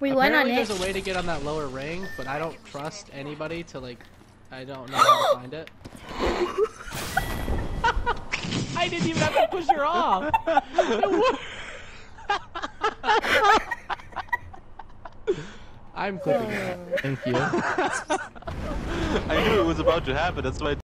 We went on Apparently it. there's a way to get on that lower ring, but I don't trust anybody to like. I don't know how to find it. I didn't even have to push her off. I'm clipping it. Thank you. I knew it was about to happen. That's why.